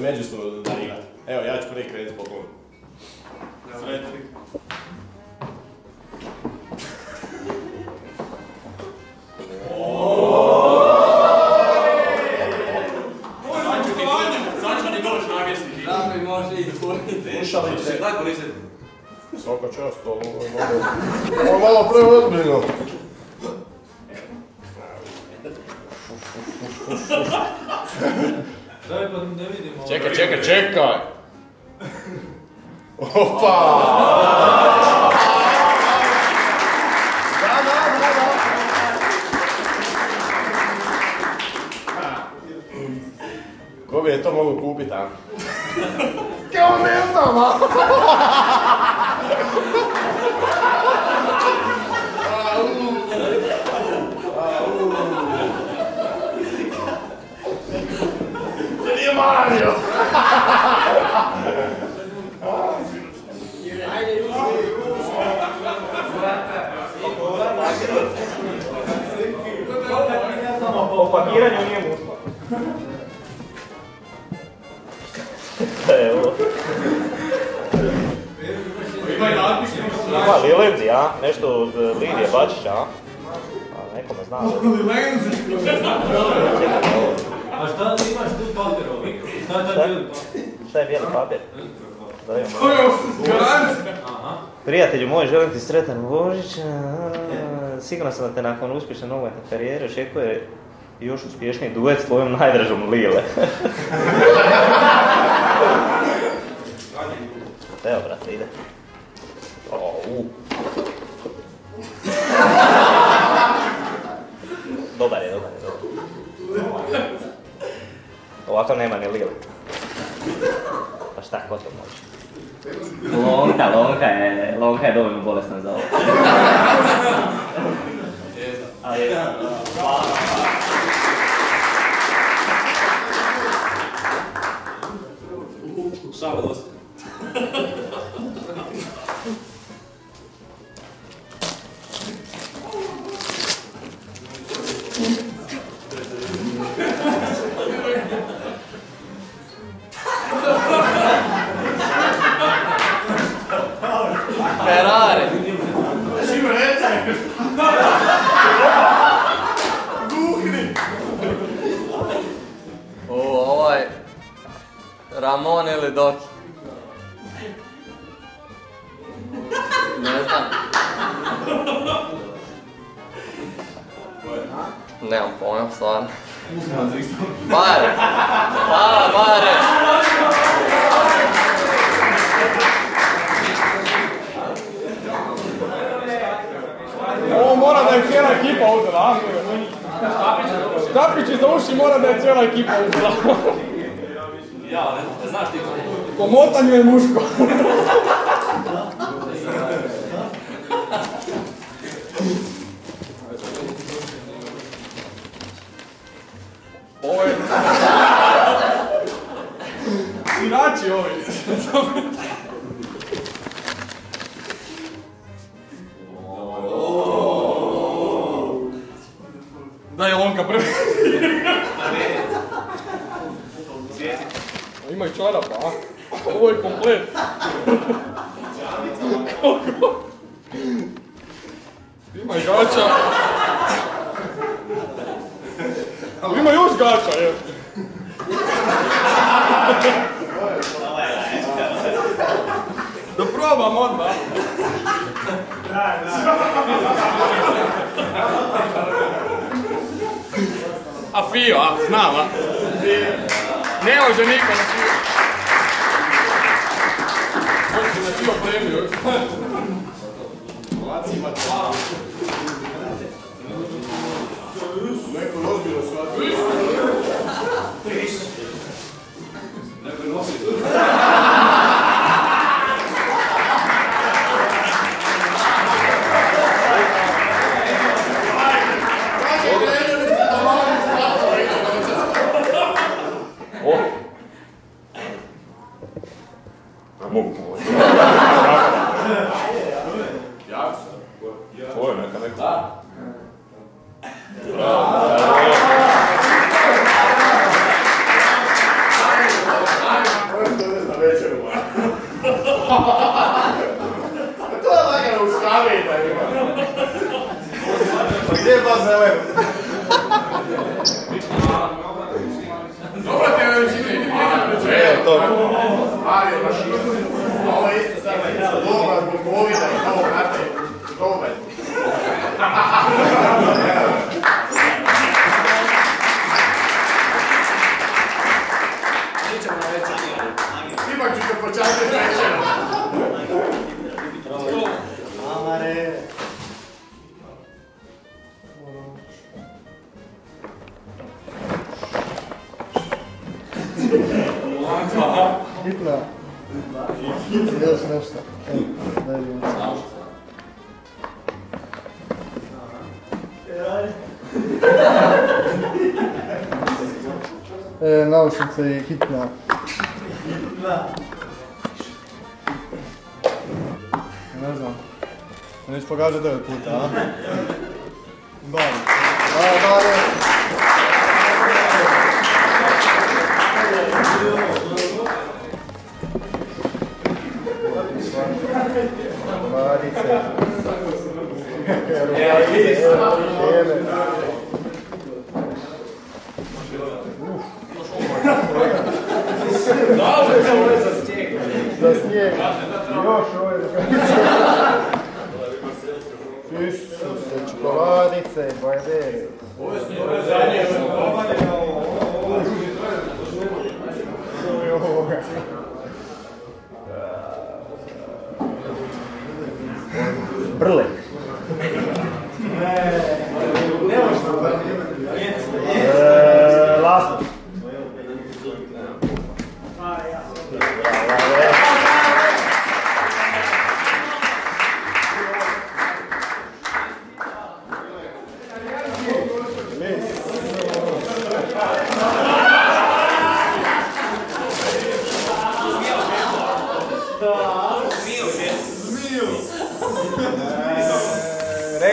da međusobno darivati. Evo, ja ću prvi krenuti poklon. Sretni. Sad ću ti doći navjesniti. Da mi može i Slušalice. Daj koristiti. Svaka čast, ovo je malo... Ovo je malo preozbiljno. Daj pa ne vidimo. Čekaj, čekaj, čekaj! Opa! A šta ti imaš tu papir ovdje? Šta je taj bijeli papir? Šta je bijeli papir? Imamo. Aha. Prijatelju moj, želim ti sretan Božić. a, Siguran sam da te nakon uspješne nogometne karijere očekuje još uspješniji duet s tvojom najdražom Lile. Evo, brate, ide. O, u. Ovako nema ni Lile. Pa šta, ko to može? Lonka, lonka je, lonka je dovoljno bolesna za ovo. A je, Šava dosta. Je cijela ekipa uzela? Štapić iza uši mora da je cijela ekipa uzela. Ja, ne znaš ti ko. Po motanju je muško. Ovo je... Sirači ovi. Lonka prvi. Ima i čarapa, a? Ovo je komplet. Koliko? Ima i gača. Ali ima još gača, je. Da probam odmah. A Fio, a, znam, a. Ne može niko na Fio. Može na Fio premiju. A E, naučnica je hitna. Ne znam. Neću pogađati devet puta, a? Bari. Bari, Još ovo je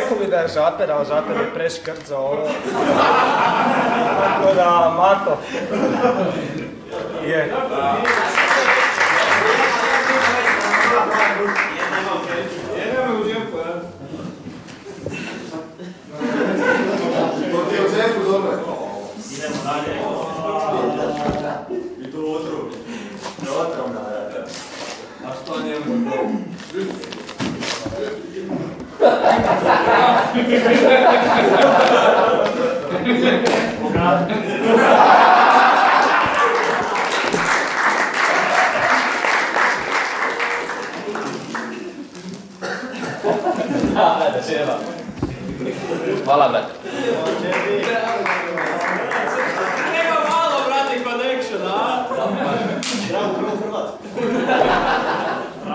Rekao mi da je žaper, ali žaper je preškrt za ovo. Tako da, Mato. Je. To ti je u džepu dobro. Hvala, brate. Nema malo, brate, connection, a?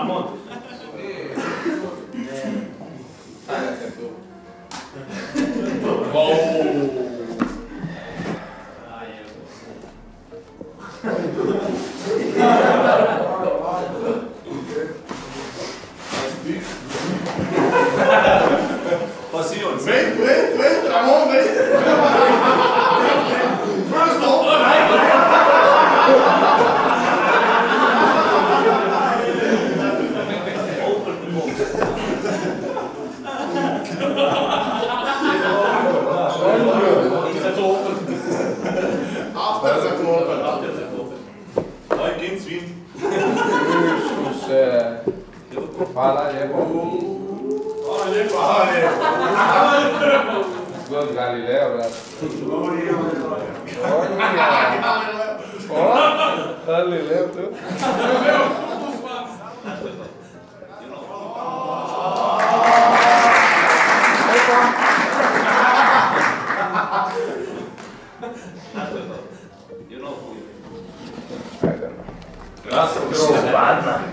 Wait, 들어왔어. 들어왔어. 맞나?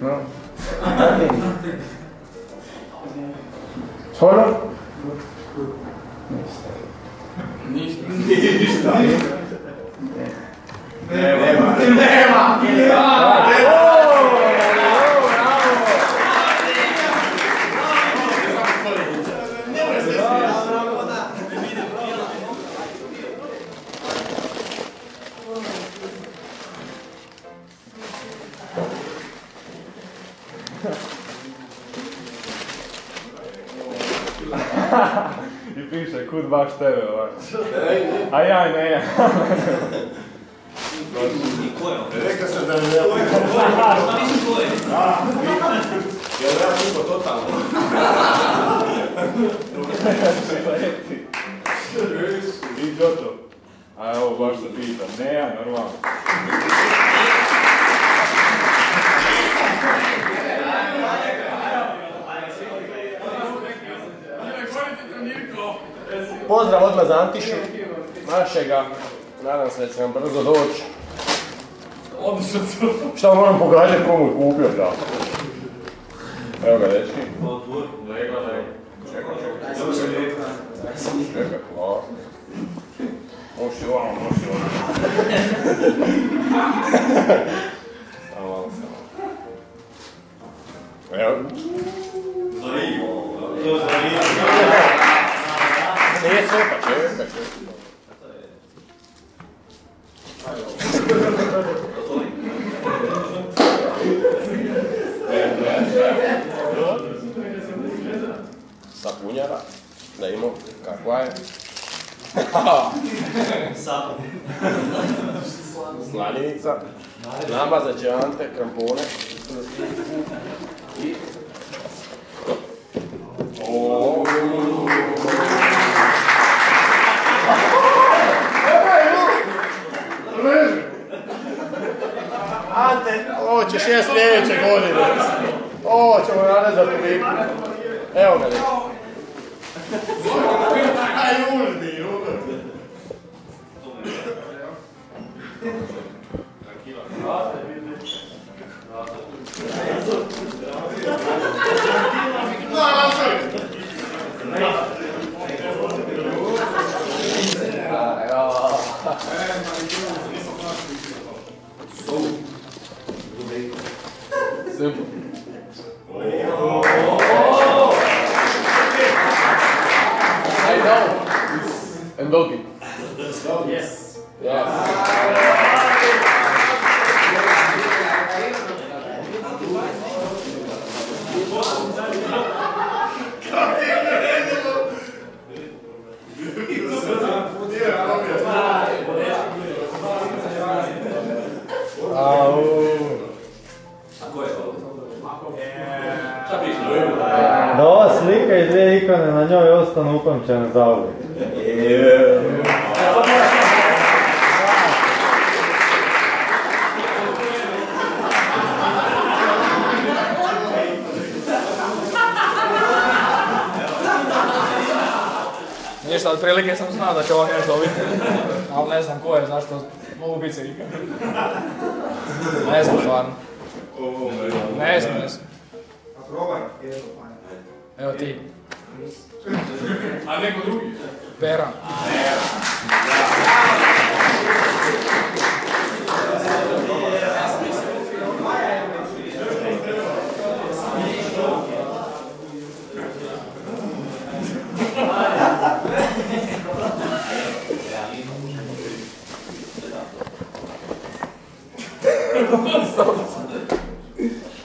응. Solo? Nicht. Nicht. Nicht. Nema. Nema. Nema. Kud baš tebe ovako. A ja ne ja. Rekao sam da ne ja. Jel ja tupo totalno? I Đoto. A evo baš se pita. Ne ja, normalno. Pozdrav odmah za Antišu, našega. Nadam se da će nam brzo doći. Odlično su. Šta moram pogađati komu je kupio, da? Evo ga, dečki. Lega, lega. Čekaj, čekaj. Čekaj, hvala. Moši ovamo, moši ovamo. Samo malo, samo. Evo. Nije sve, pa čekaj, čekaj. Sapunjara, da imamo kakva je. Slanjenica, namazat će Ante, krampone. I... Ante, ovo ćeš je sljedeće godine. Ovo ćemo narezati u lipu. Evo ga. Aj, urdi, Ništa, otprilike sam znao da će ovo nešto biti. Ali ne znam ko je, zašto mogu biti slika. Ne znam stvarno. Ne znam, ne znam. Evo ti. A neko drugi? そうです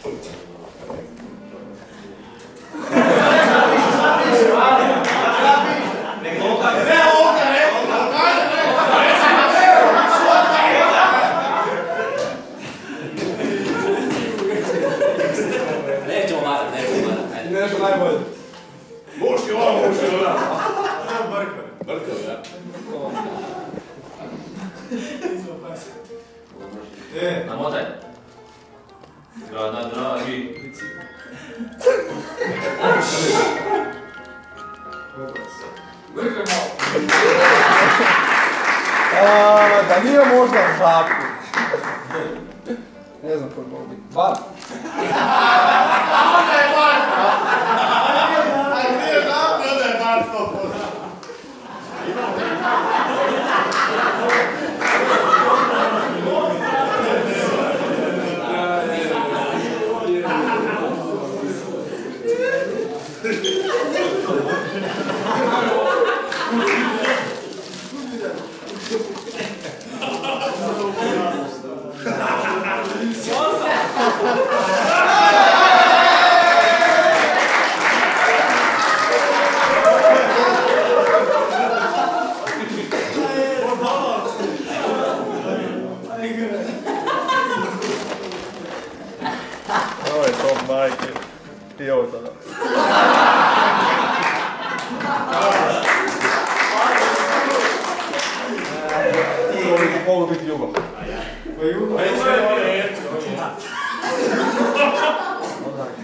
jugo.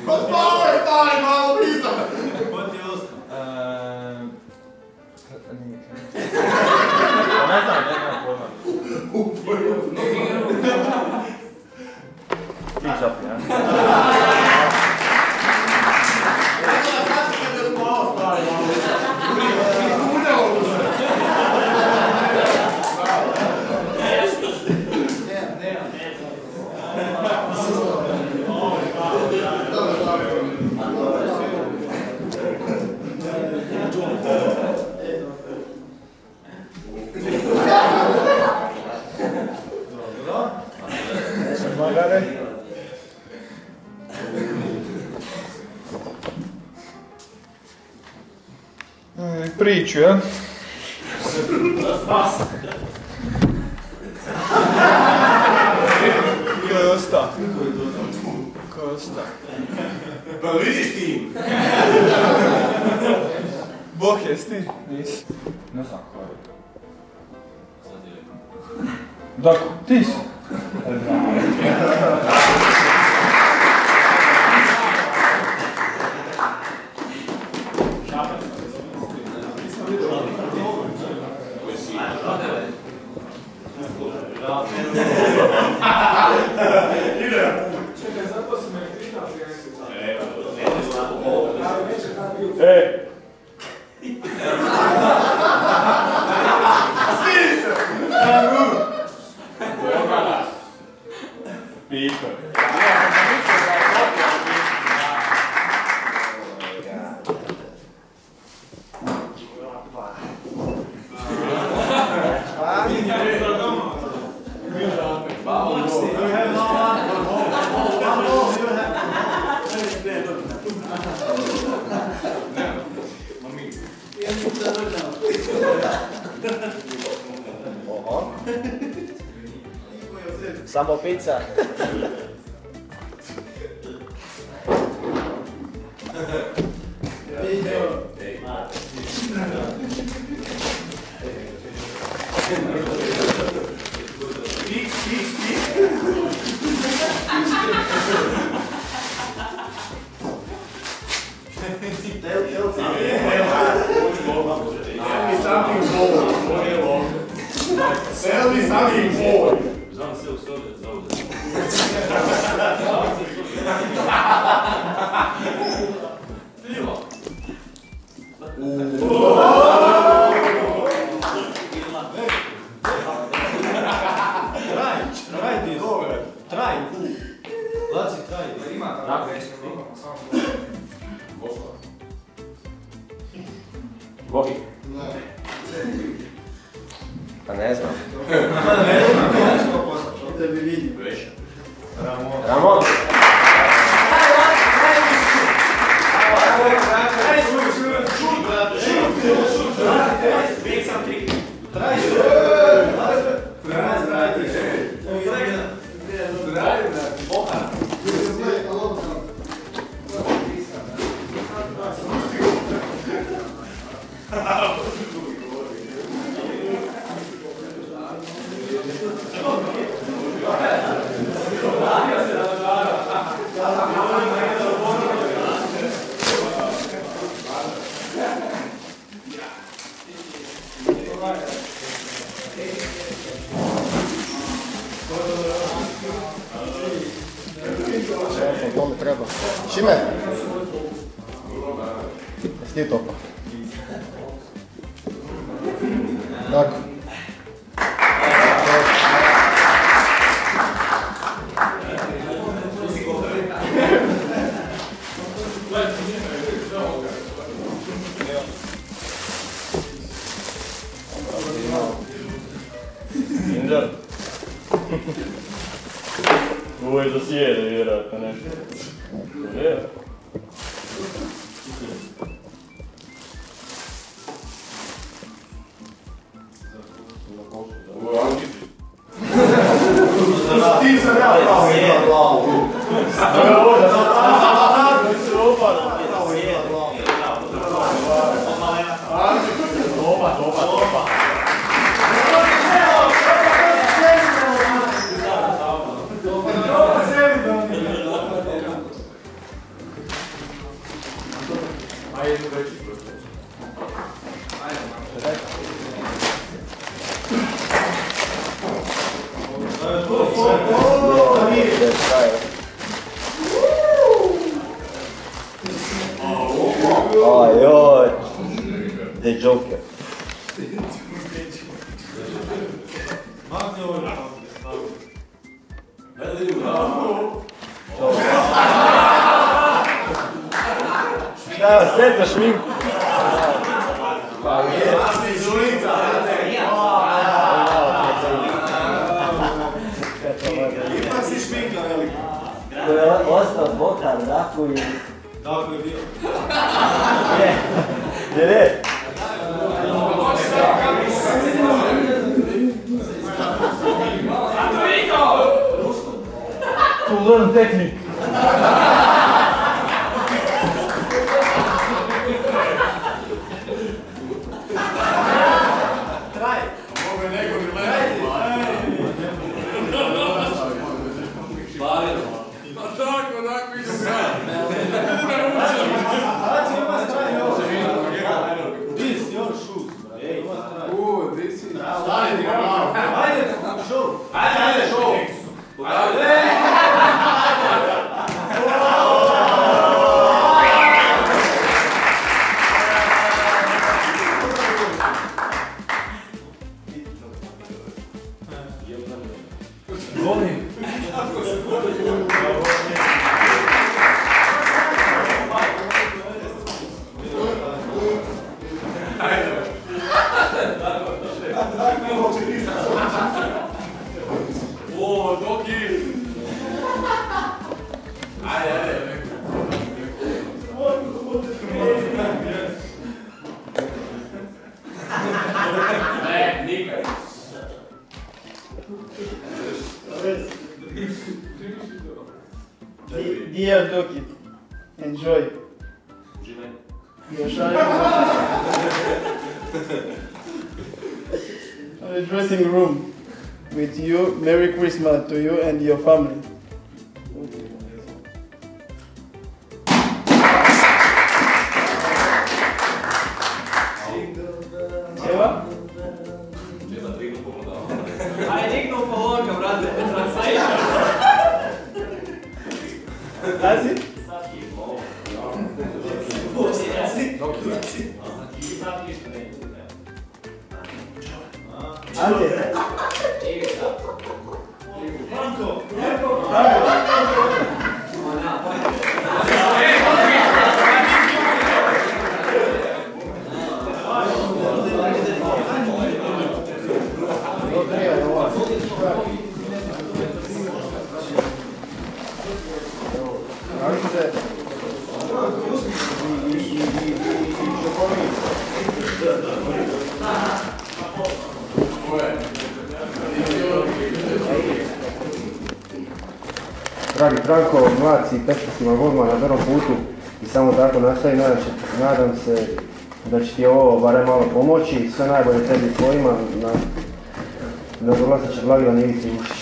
Pa spavaj, stari, malo pizda! Ne Magare. E, Priču, ja? Ko je je ostao? Pa vidiš ti? Bog jesi ti? Nisi. Ne znam ko je. Dako, ti si. E! pizza. Video. Ramon. To Jesi ti topa? Tako. Indra. To je ostao bokar, da, koji... Tako je bio. Ne, ne. To learn technique. The dressing room with you. Merry Christmas to you and your family. Šokovi. Dragi Franko, mlad si, perspektivan golman na dobrom putu i samo tako nastavi, nadam, se da će ti ovo barem malo pomoći, sve najbolje tebi i tvojima na, na dolazeće Blagilan Ivici Ušić.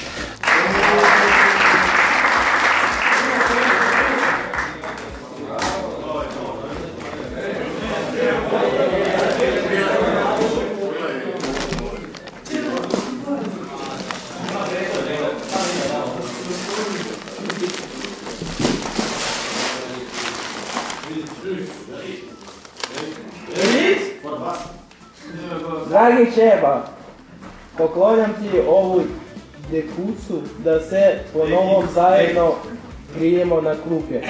Dragi Čeba, poklonjam ti ovu dekucu da se po novom zajedno grijemo na klupe.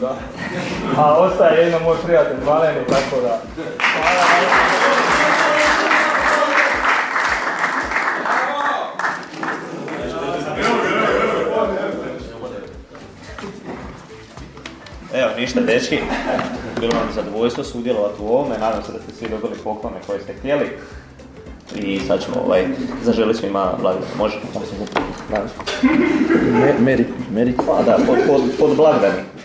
Da. A ostaje jedan moj prijatelj Maleni, tako da. Evo, ništa, dečki. Bilo nam zadovoljstvo sudjelovati u ovome. Nadam se da ste svi dobili poklone koje ste htjeli. I sad ćemo ovaj, zaželiti svima blagdan. Može? Da. Meri, Meri. Pa da, pod, pod, pod blagdani.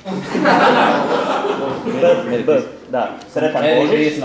B, B, da, sretan Merry Božić.